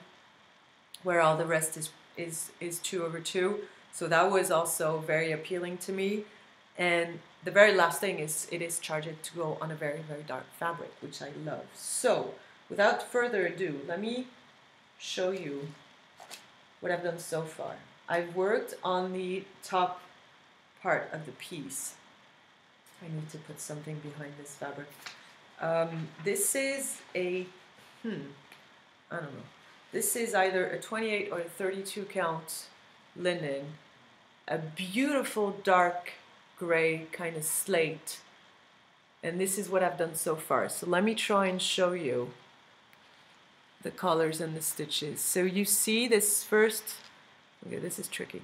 where all the rest is is is two over two. So that was also very appealing to me. And the very last thing is it is charged to go on a very very dark fabric, which I love. So without further ado, let me show you what I've done so far. I've worked on the top part of the piece. I need to put something behind this fabric. Um, this is a, hmm, I don't know. This is either a 28 or a 32 count linen, a beautiful dark gray kind of slate. And this is what I've done so far. So let me try and show you the colors and the stitches. So you see this first Okay, this is tricky.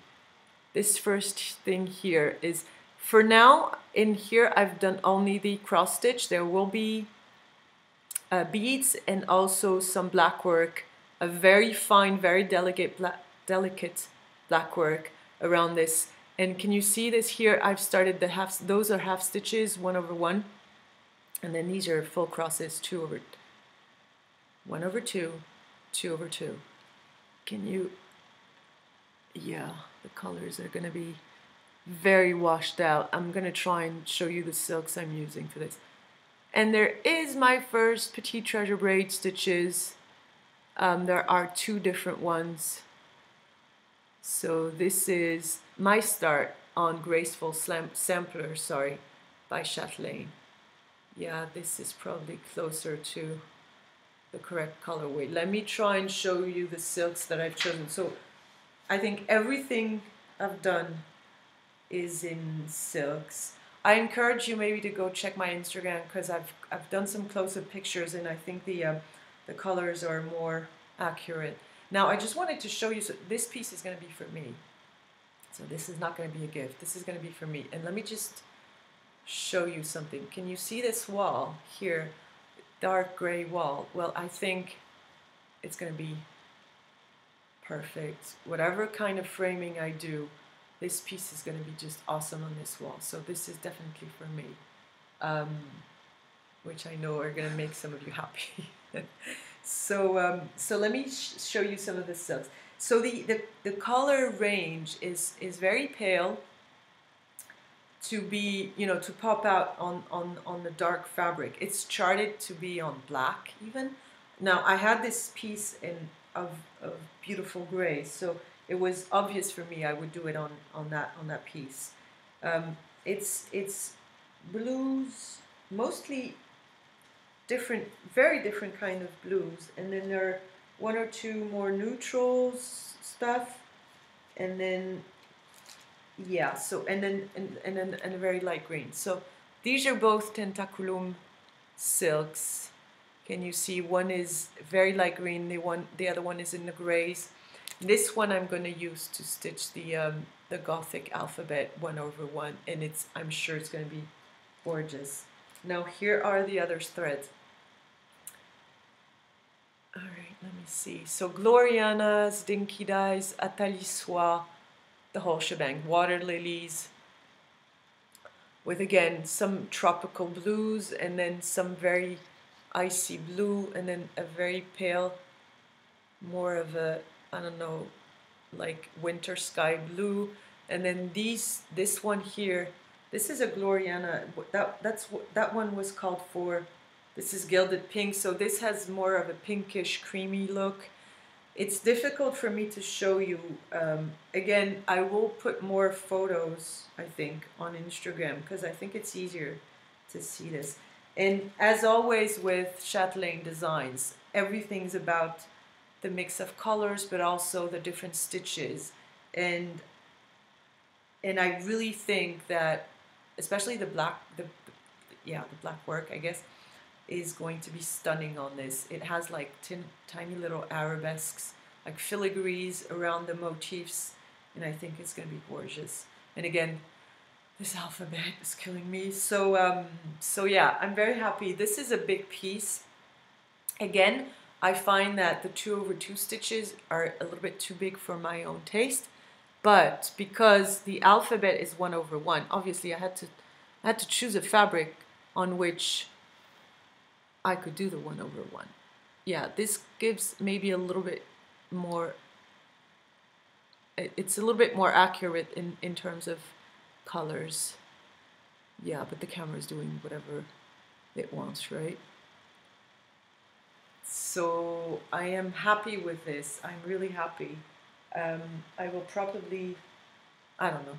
This first thing here is, for now, in here I've done only the cross stitch. There will be uh, beads and also some black work, a very fine, very delicate black, delicate black work around this. And can you see this here? I've started the half, those are half stitches, one over one. And then these are full crosses, two over, one over two, two over two. Can you yeah, the colors are going to be very washed out. I'm going to try and show you the silks I'm using for this. And there is my first Petite Treasure Braid stitches. Um, there are two different ones. So this is my start on Graceful Sampler, sorry, by Chatelaine. Yeah, this is probably closer to the correct colorway. Let me try and show you the silks that I've chosen. So I think everything I've done is in silks. I encourage you maybe to go check my Instagram because I've I've done some close-up pictures and I think the uh, the colors are more accurate. Now I just wanted to show you. So this piece is going to be for me. So this is not going to be a gift. This is going to be for me. And let me just show you something. Can you see this wall here? Dark gray wall. Well, I think it's going to be perfect. Whatever kind of framing I do, this piece is going to be just awesome on this wall. So this is definitely for me, um, which I know are going to make some of you happy. so um, so let me sh show you some of the silks. So the, the, the color range is, is very pale to be, you know, to pop out on, on, on the dark fabric. It's charted to be on black even. Now I had this piece in of, of beautiful gray. So it was obvious for me I would do it on, on that on that piece. Um, it's it's blues, mostly different, very different kind of blues, and then there are one or two more neutrals stuff, and then yeah, so and then and, and then and a very light green. So these are both tentakulum silks can you see one is very light green, the one, the other one is in the grays. This one I'm going to use to stitch the um, the Gothic alphabet one over one, and it's I'm sure it's going to be gorgeous. Now here are the other threads. All right, let me see. So Glorianas, Dinky Dyes, Atelier the whole shebang. Waterlilies, with again some tropical blues and then some very icy blue and then a very pale, more of a, I don't know, like winter sky blue. And then these, this one here, this is a Gloriana, that, that's, what that one was called for, this is gilded pink, so this has more of a pinkish creamy look. It's difficult for me to show you. Um, again, I will put more photos, I think, on Instagram because I think it's easier to see this. And as always with Chatelaine designs, everything's about the mix of colors, but also the different stitches. And and I really think that, especially the black, the yeah, the black work, I guess, is going to be stunning on this. It has like tin, tiny little arabesques, like filigrees around the motifs, and I think it's going to be gorgeous. And again, this alphabet is killing me. So, um, so yeah, I'm very happy. This is a big piece. Again, I find that the two over two stitches are a little bit too big for my own taste. But because the alphabet is one over one, obviously I had to I had to choose a fabric on which I could do the one over one. Yeah, this gives maybe a little bit more it's a little bit more accurate in, in terms of colors. Yeah, but the camera is doing whatever it wants, right? So I am happy with this. I'm really happy. Um, I will probably, I don't know.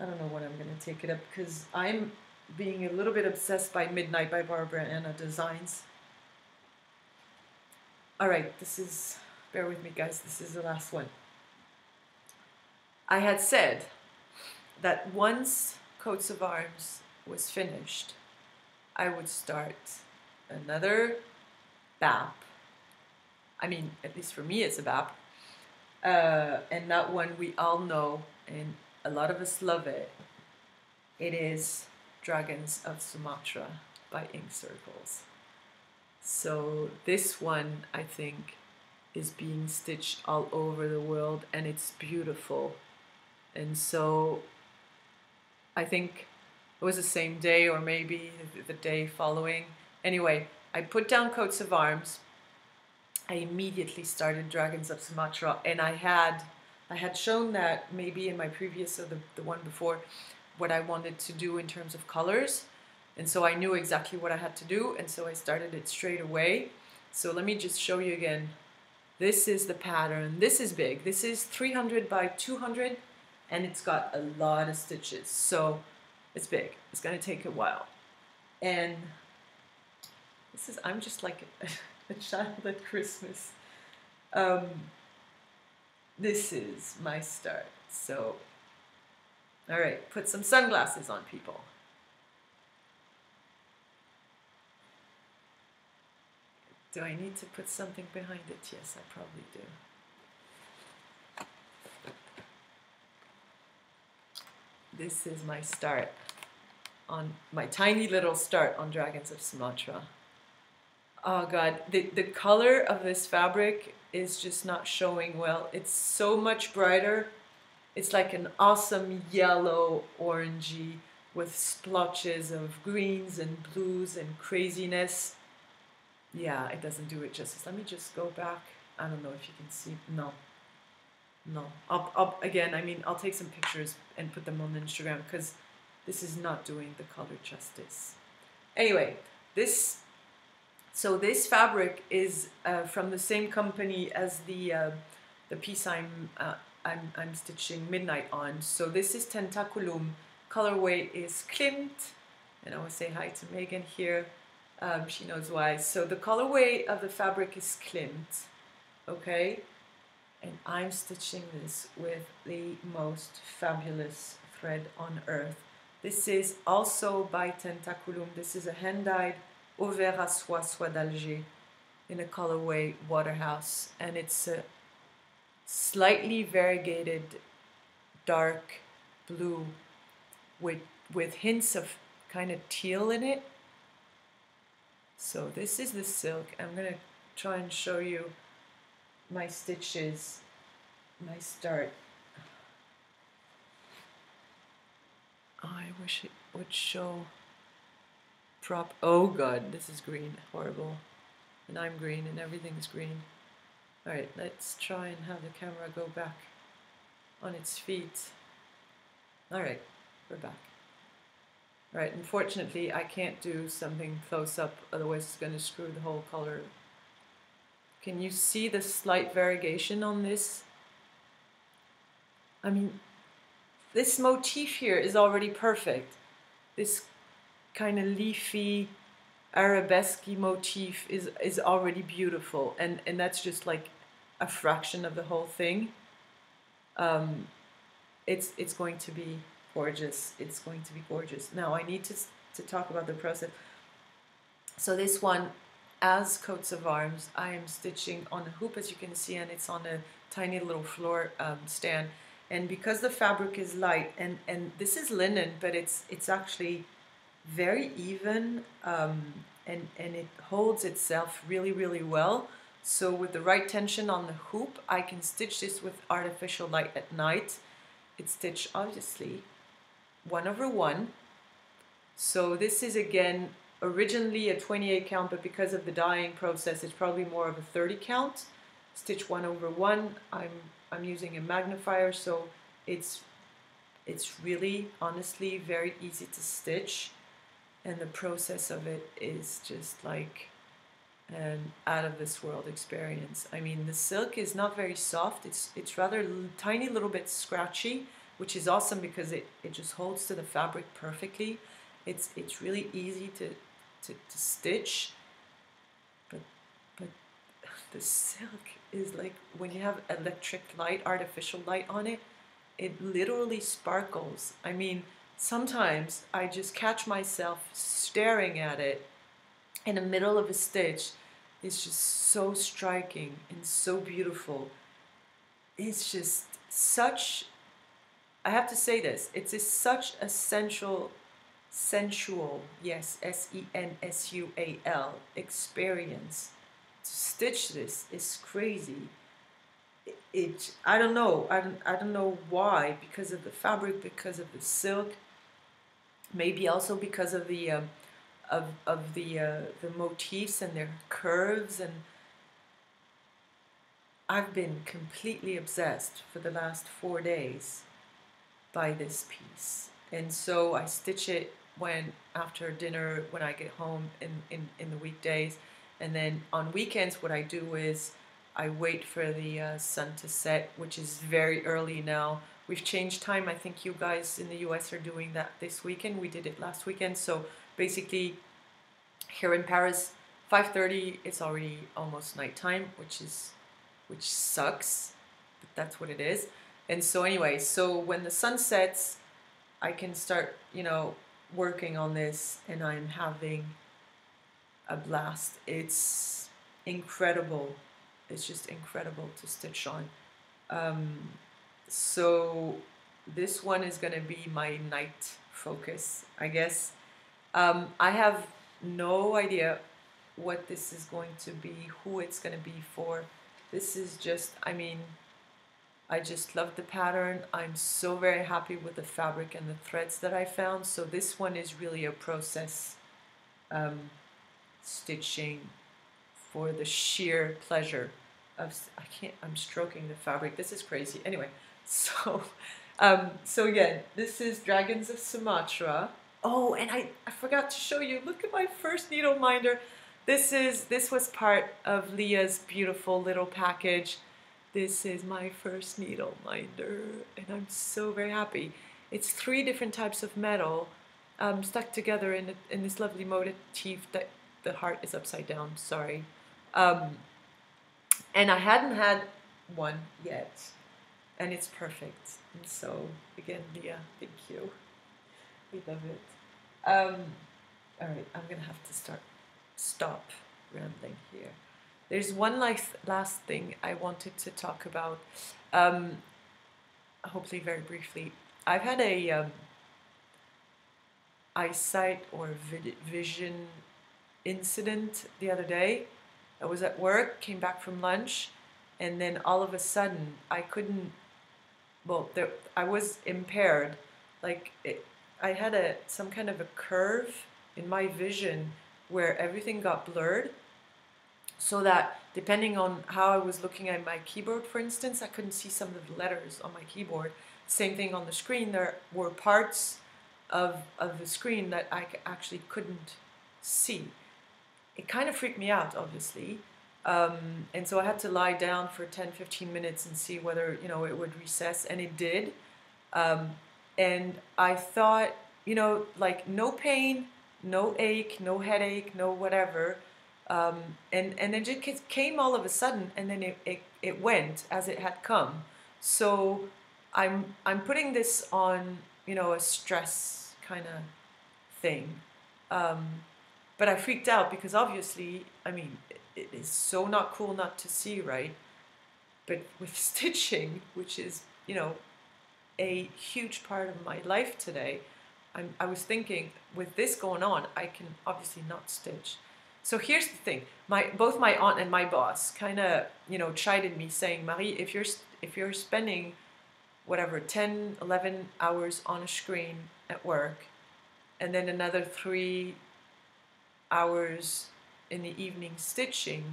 I don't know when I'm going to take it up because I'm being a little bit obsessed by Midnight by Barbara Ana Designs. All right, this is, bear with me guys, this is the last one. I had said that once Coats of Arms was finished, I would start another BAP. I mean, at least for me, it's a BAP. Uh, and that one we all know, and a lot of us love it. It is Dragons of Sumatra by Ink Circles. So this one, I think, is being stitched all over the world, and it's beautiful. And so I think it was the same day or maybe the day following. Anyway, I put down coats of arms. I immediately started Dragons of Sumatra, and I had I had shown that maybe in my previous or the, the one before what I wanted to do in terms of colors. And so I knew exactly what I had to do, and so I started it straight away. So let me just show you again. This is the pattern. This is big. This is 300 by 200 and it's got a lot of stitches so it's big. It's gonna take a while. And this is I'm just like a, a child at Christmas. Um, this is my start so all right put some sunglasses on people. Do I need to put something behind it? Yes I probably do this is my start on my tiny little start on Dragons of Sumatra. Oh god, the, the color of this fabric is just not showing well. It's so much brighter. It's like an awesome yellow orangey with splotches of greens and blues and craziness. Yeah, it doesn't do it justice. Let me just go back. I don't know if you can see. No, no. I'll, I'll, again, I mean, I'll take some pictures and put them on Instagram because this is not doing the color justice. Anyway, this, so this fabric is uh, from the same company as the, uh, the piece I'm, uh, I'm, I'm stitching Midnight on. So this is Tentakulum. Colorway is Klimt. And I will say hi to Megan here. Um, she knows why. So the colorway of the fabric is Klimt. Okay and I'm stitching this with the most fabulous thread on earth. This is also by Tentakulum. This is a hand-dyed Au Ver à Soie Soie d'Alger in a colorway Waterhouse and it's a slightly variegated dark blue with, with hints of kind of teal in it. So this is the silk. I'm going to try and show you my stitches, my start. I wish it would show prop. Oh god, this is green. Horrible. And I'm green and everything's green. Alright, let's try and have the camera go back on its feet. Alright, we're back. Alright, unfortunately I can't do something close up, otherwise it's going to screw the whole color can you see the slight variegation on this? I mean, this motif here is already perfect. This kind of leafy, arabesque motif is, is already beautiful. And, and that's just like a fraction of the whole thing. Um, it's, it's going to be gorgeous. It's going to be gorgeous. Now I need to, to talk about the process. So this one, as coats of arms, I am stitching on a hoop as you can see and it's on a tiny little floor um, stand. And because the fabric is light and, and this is linen, but it's, it's actually very even um, and, and it holds itself really, really well. So with the right tension on the hoop, I can stitch this with artificial light at night. It's stitched obviously one over one. So this is again originally a 28 count, but because of the dyeing process, it's probably more of a 30 count. Stitch one over one. I'm I'm using a magnifier, so it's it's really honestly very easy to stitch, and the process of it is just like an out of this world experience. I mean, the silk is not very soft. It's it's rather tiny little bit scratchy, which is awesome because it, it just holds to the fabric perfectly. It's it's really easy to to, to stitch, but but the silk is like when you have electric light, artificial light on it, it literally sparkles. I mean, sometimes I just catch myself staring at it in the middle of a stitch. It's just so striking and so beautiful. It's just such, I have to say this, it's a, such a sensual sensual, yes, S E N S U A L, experience. To stitch this is crazy. It, it, I don't know, I don't, I don't know why, because of the fabric, because of the silk, maybe also because of the, um, of, of the, uh, the motifs and their curves and I've been completely obsessed for the last four days by this piece. And so I stitch it when after dinner when I get home in, in, in the weekdays. And then on weekends, what I do is I wait for the uh, sun to set, which is very early now. We've changed time. I think you guys in the US are doing that this weekend. We did it last weekend. So basically, here in Paris, 5:30 it's already almost nighttime, which is which sucks, but that's what it is. And so anyway, so when the sun sets, I can start, you know, working on this and I'm having a blast. It's incredible. It's just incredible to stitch on. Um, so this one is going to be my night focus, I guess. Um, I have no idea what this is going to be, who it's going to be for. This is just, I mean, I just love the pattern. I'm so very happy with the fabric and the threads that I found. So this one is really a process um, stitching for the sheer pleasure of, I can't, I'm stroking the fabric. This is crazy. Anyway, so, um, so again, this is Dragons of Sumatra. Oh, and I, I forgot to show you, look at my first needle minder. This is, this was part of Leah's beautiful little package this is my first needle minder and I'm so very happy. It's three different types of metal um, stuck together in, a, in this lovely motif that the heart is upside down, sorry. Um, and I hadn't had one yet and it's perfect. And so again, Leah, thank you. We love it. Um, all right, I'm gonna have to start, stop rambling here. There's one last, last thing I wanted to talk about, um, hopefully very briefly. I've had a um, eyesight or vision incident the other day. I was at work, came back from lunch, and then all of a sudden I couldn't. Well, there, I was impaired. Like it, I had a some kind of a curve in my vision where everything got blurred so that depending on how I was looking at my keyboard, for instance, I couldn't see some of the letters on my keyboard. Same thing on the screen, there were parts of, of the screen that I actually couldn't see. It kind of freaked me out, obviously. Um, and so I had to lie down for 10, 15 minutes and see whether, you know, it would recess, and it did. Um, and I thought, you know, like no pain, no ache, no headache, no whatever um, and and it came all of a sudden, and then it, it, it went as it had come. So I'm I'm putting this on you know a stress kind of thing. Um, but I freaked out because obviously, I mean, it is so not cool not to see, right? But with stitching, which is, you know, a huge part of my life today, I'm, I was thinking, with this going on, I can obviously not stitch. So here's the thing: my both my aunt and my boss kind of, you know, chided me, saying, "Marie, if you're if you're spending whatever 10, 11 hours on a screen at work, and then another three hours in the evening stitching,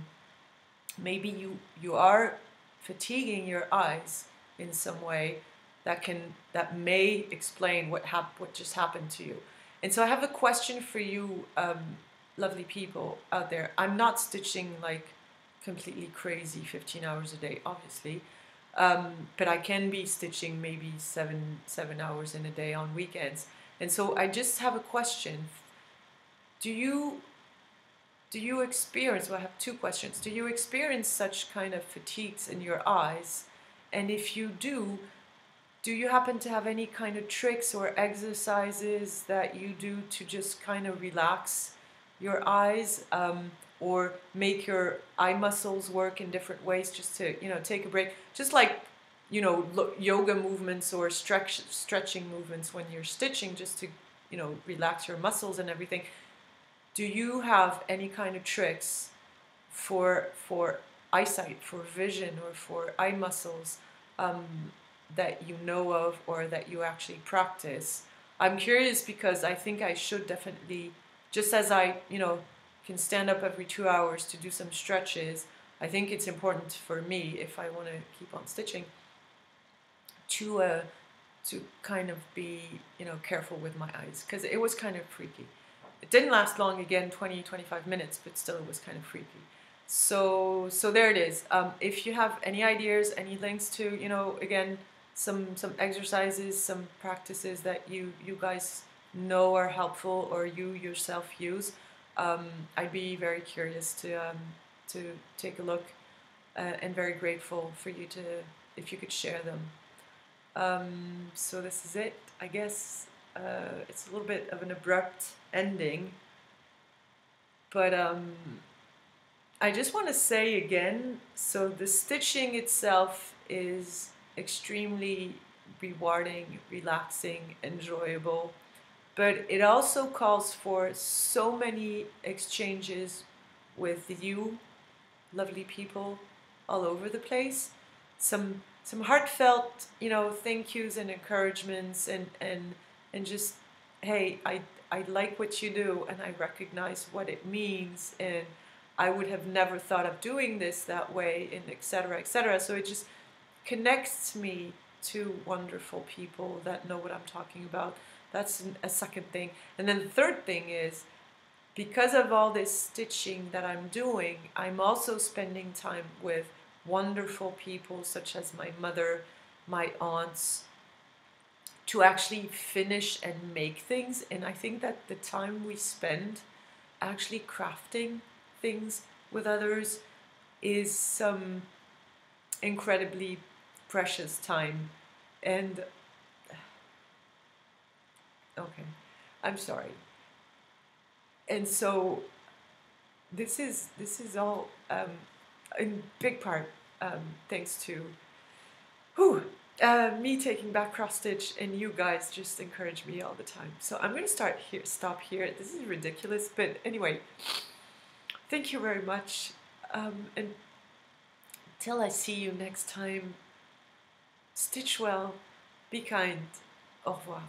maybe you you are fatiguing your eyes in some way that can that may explain what hap- what just happened to you. And so I have a question for you, um, lovely people out there. I'm not stitching like completely crazy 15 hours a day, obviously. Um, but I can be stitching maybe seven seven hours in a day on weekends. And so I just have a question. Do you do you experience well I have two questions. Do you experience such kind of fatigues in your eyes? And if you do, do you happen to have any kind of tricks or exercises that you do to just kind of relax your eyes um, or make your eye muscles work in different ways just to you know take a break. Just like you know yoga movements or stretch stretching movements when you're stitching just to you know relax your muscles and everything. Do you have any kind of tricks for for eyesight for vision or for eye muscles um, that you know of or that you actually practice? I'm curious because i think i should definitely just as i you know can stand up every two hours to do some stretches i think it's important for me if i want to keep on stitching to uh, to kind of be you know careful with my eyes because it was kind of freaky. It didn't last long again 20 25 minutes but still it was kind of freaky. So so there it is. Um, if you have any ideas any links to you know again some some exercises some practices that you you guys know are helpful or you yourself use um, I'd be very curious to um, to take a look uh, and very grateful for you to if you could share them um, so this is it I guess uh, it's a little bit of an abrupt ending. But um, I just want to say again so the stitching itself is extremely rewarding, relaxing, enjoyable. But it also calls for so many exchanges with you, lovely people all over the place. Some some heartfelt, you know, thank yous and encouragements and and and just hey i i like what you do and i recognize what it means and i would have never thought of doing this that way and etc etc so it just connects me to wonderful people that know what i'm talking about that's a second thing and then the third thing is because of all this stitching that i'm doing i'm also spending time with wonderful people such as my mother my aunts to actually finish and make things. And I think that the time we spend actually crafting things with others is some incredibly precious time. And okay, I'm sorry. And so this is this is all um, in big part um, thanks to who uh, me taking back cross stitch and you guys just encourage me all the time. So I'm going to start here, stop here. This is ridiculous, but anyway, thank you very much. Um, and till I see you next time, stitch well, be kind, au revoir.